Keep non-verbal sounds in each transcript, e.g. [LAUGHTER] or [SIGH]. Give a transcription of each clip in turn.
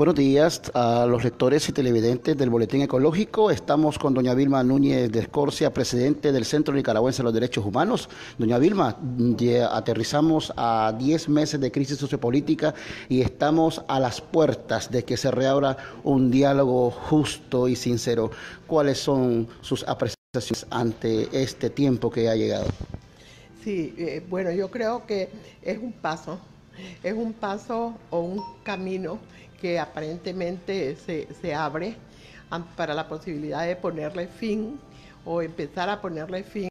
Buenos días a los lectores y televidentes del Boletín Ecológico. Estamos con doña Vilma Núñez de Escorcia, presidente del Centro Nicaragüense de los Derechos Humanos. Doña Vilma, aterrizamos a 10 meses de crisis sociopolítica y estamos a las puertas de que se reabra un diálogo justo y sincero. ¿Cuáles son sus apreciaciones ante este tiempo que ha llegado? Sí, eh, bueno, yo creo que es un paso, es un paso o un camino que aparentemente se, se abre para la posibilidad de ponerle fin o empezar a ponerle fin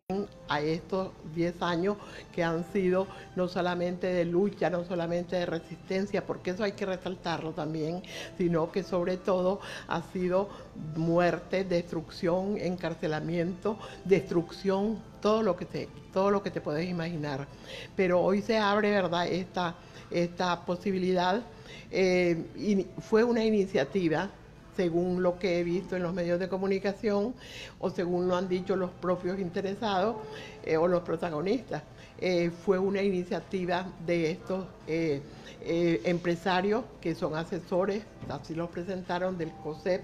estos 10 años que han sido no solamente de lucha, no solamente de resistencia, porque eso hay que resaltarlo también, sino que sobre todo ha sido muerte, destrucción, encarcelamiento, destrucción, todo lo que te, todo lo que te puedes imaginar. Pero hoy se abre, ¿verdad?, esta, esta posibilidad. Eh, y fue una iniciativa según lo que he visto en los medios de comunicación o según lo han dicho los propios interesados eh, o los protagonistas. Eh, fue una iniciativa de estos eh, empresarios que son asesores, así lo presentaron del COSEP,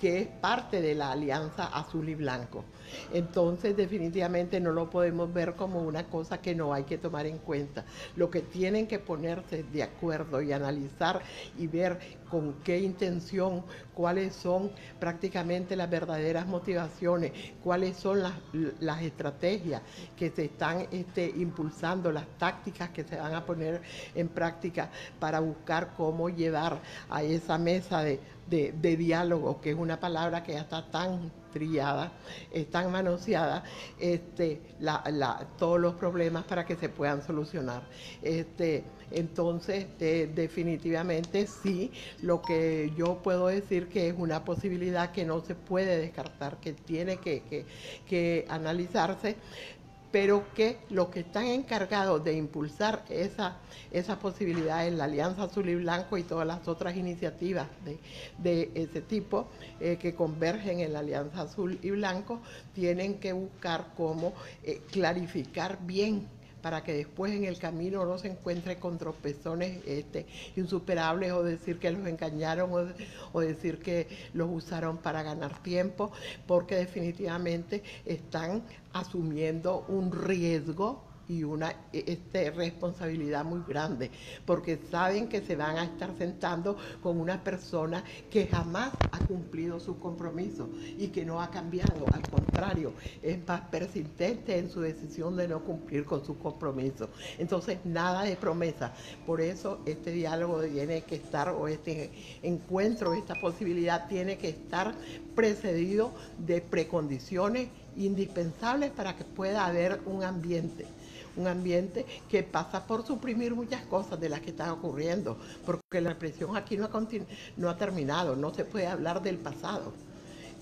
que es parte de la Alianza Azul y Blanco. Entonces definitivamente no lo podemos ver como una cosa que no hay que tomar en cuenta. Lo que tienen que ponerse de acuerdo y analizar y ver con qué intención, cuáles son prácticamente las verdaderas motivaciones, cuáles son las, estrategias que se están este, impulsando, las tácticas que se van a poner en práctica para buscar cómo llevar a esa mesa de, de diálogo, que es una palabra que ya está tan trillada, están manoseadas este, todos los problemas para que se puedan solucionar. Este, entonces, definitivamente sí, lo que yo puedo decir que es una posibilidad que no se puede descartar, que tiene que, que analizarse pero que los que están encargados de impulsar esa, posibilidad en la Alianza Azul y Blanco y todas las otras iniciativas de, ese tipo eh, que convergen en la Alianza Azul y Blanco, tienen que buscar cómo eh, clarificar bien para que después en el camino no se encuentre con tropezones este, insuperables o decir que los engañaron o, decir que los usaron para ganar tiempo, porque definitivamente están asumiendo un riesgo y una este, responsabilidad muy grande, porque saben que se van a estar sentando con una persona que jamás ha cumplido su compromiso y que no ha cambiado, al contrario, es más persistente en su decisión de no cumplir con su compromiso. Entonces, nada de promesa. Por eso este diálogo tiene que estar, o este encuentro, esta posibilidad tiene que estar precedido de precondiciones indispensables para que pueda haber un ambiente un ambiente que pasa por suprimir muchas cosas de las que están ocurriendo, porque la represión aquí no ha, no ha terminado, no se puede hablar del pasado.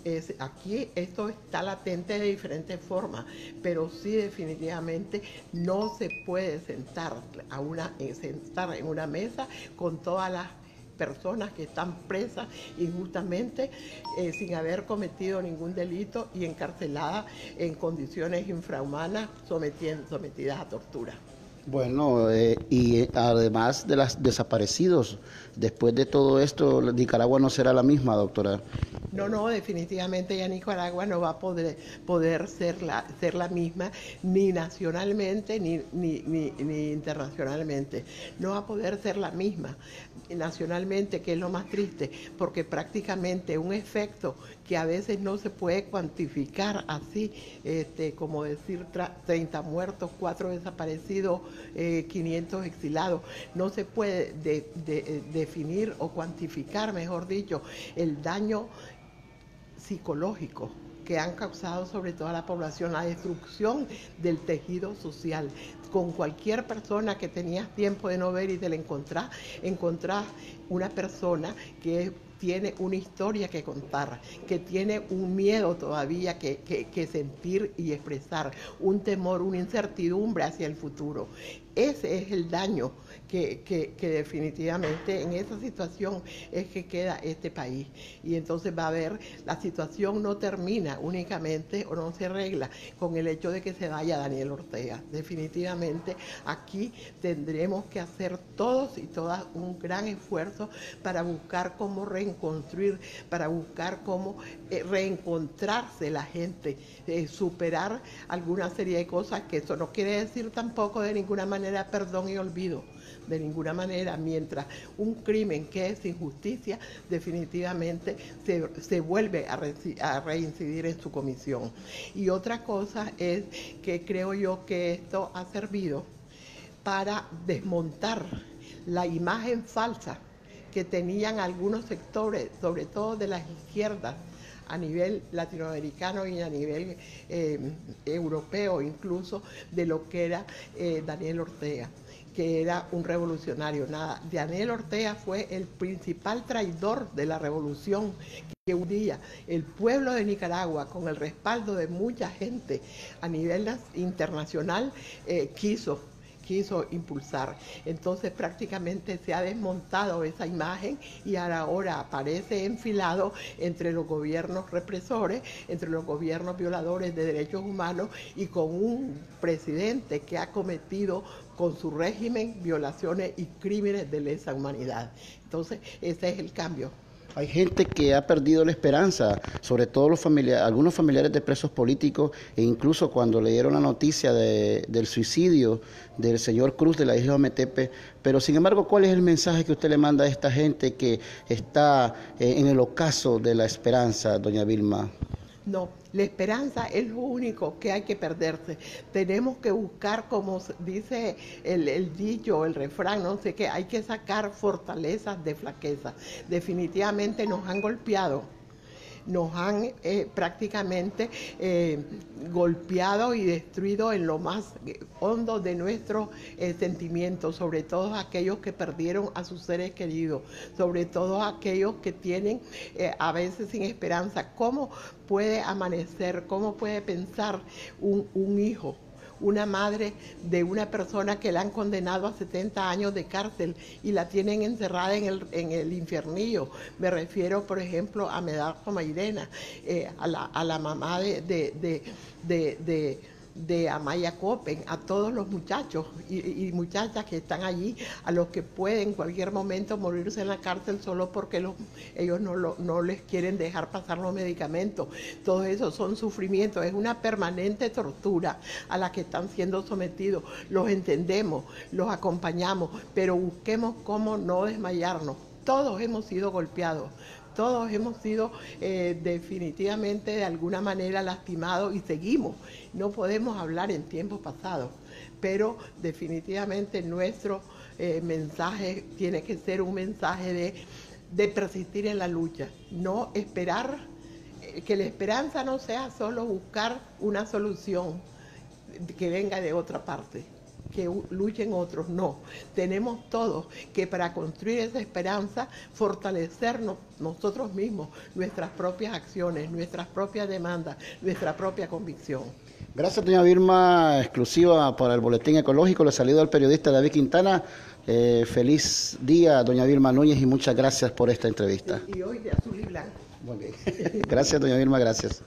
Es, aquí esto está latente de diferentes formas, pero sí definitivamente no se puede sentar, a una, sentar en una mesa con todas las personas que están presas injustamente eh, sin haber cometido ningún delito y encarceladas en condiciones infrahumanas sometidas a tortura. Bueno, eh, y además de los desaparecidos, después de todo esto, Nicaragua no será la misma, doctora. No, no, definitivamente ya Nicaragua no va a poder, poder ser, la, ser la misma, ni nacionalmente ni, ni, ni, internacionalmente. No va a poder ser la misma nacionalmente, que es lo más triste, porque prácticamente un efecto que a veces no se puede cuantificar así, este, como decir 30 muertos, 4 desaparecidos, 500 eh, exilados, no se puede definir o cuantificar, mejor dicho, el daño psicológico que han causado sobre toda la población, la destrucción del tejido social. Con cualquier persona que tenías tiempo de no ver y te la encontrás, encontrás una persona que tiene una historia que contar, que tiene un miedo todavía que, sentir y expresar, un temor, una incertidumbre hacia el futuro. Ese es el daño que, definitivamente en esa situación es que queda este país. Y entonces va a haber, la situación no termina únicamente o no se arregla con el hecho de que se vaya Daniel Ortega. Definitivamente aquí tendremos que hacer todos y todas un gran esfuerzo para buscar cómo reenconstruir, para buscar cómo eh, reencontrarse la gente, eh, superar alguna serie de cosas que eso no quiere decir tampoco de ninguna manera perdón y olvido de ninguna manera, mientras un crimen que es injusticia, definitivamente se, vuelve a, reincidir en su comisión. Y otra cosa es que creo yo que esto ha servido para desmontar la imagen falsa que tenían algunos sectores, sobre todo de las izquierdas, a nivel latinoamericano y a nivel eh, europeo incluso, de lo que era eh, Daniel Ortega que era un revolucionario, nada. Daniel Ortega fue el principal traidor de la revolución que un día el pueblo de Nicaragua, con el respaldo de mucha gente a nivel internacional, eh, quiso quiso impulsar. Entonces prácticamente se ha desmontado esa imagen y ahora aparece enfilado entre los gobiernos represores, entre los gobiernos violadores de derechos humanos y con un presidente que ha cometido con su régimen violaciones y crímenes de lesa humanidad. Entonces ese es el cambio. Hay gente que ha perdido la esperanza, sobre todo los algunos familiares de presos políticos, e incluso cuando leyeron la noticia del suicidio del señor Cruz de la isla Ometepe. Pero sin embargo, ¿cuál es el mensaje que usted le manda a esta gente que está eh, en el ocaso de la esperanza, doña Vilma? No, la esperanza es lo único que hay que perderse. Tenemos que buscar, como dice el, el dicho, el refrán, no sé qué, hay que sacar fortalezas de flaqueza. Definitivamente nos han golpeado nos han eh, prácticamente eh, golpeado y destruido en lo más hondo de nuestros eh, sentimientos, sobre todo aquellos que perdieron a sus seres queridos, sobre todo aquellos que tienen a veces sin esperanza. ¿Cómo puede amanecer? ¿Cómo puede pensar un, un hijo? Una madre de una persona que la han condenado a 70 años de cárcel y la tienen encerrada en el, en el infiernillo. Me refiero, por ejemplo, a Medardo Mairena, eh, a, la, a, la, mamá de, de, Amaya Copen, a todos los muchachos y, muchachas que están allí, a los que pueden en cualquier momento morirse en la cárcel solo porque ellos no, no les quieren dejar pasar los medicamentos. Todo eso son sufrimientos, es una permanente tortura a la que están siendo sometidos. Los entendemos, los acompañamos, pero busquemos cómo no desmayarnos. Todos hemos sido golpeados, todos hemos sido eh, definitivamente de alguna manera lastimados y seguimos. No podemos hablar en tiempos pasados, pero definitivamente nuestro eh, mensaje tiene que ser un mensaje de, persistir en la lucha, no esperar, eh, que la esperanza no sea solo buscar una solución que venga de otra parte que luchen otros, no. Tenemos todos que para construir esa esperanza fortalecernos nosotros mismos, nuestras propias acciones, nuestras propias demandas, nuestra propia convicción. Gracias, doña Vilma, exclusiva para el Boletín Ecológico. Le salido al periodista David Quintana. Eh, feliz día, doña Vilma Núñez, y muchas gracias por esta entrevista. Y, hoy de azul y blanco. [LAUGHS] gracias, doña Vilma, gracias.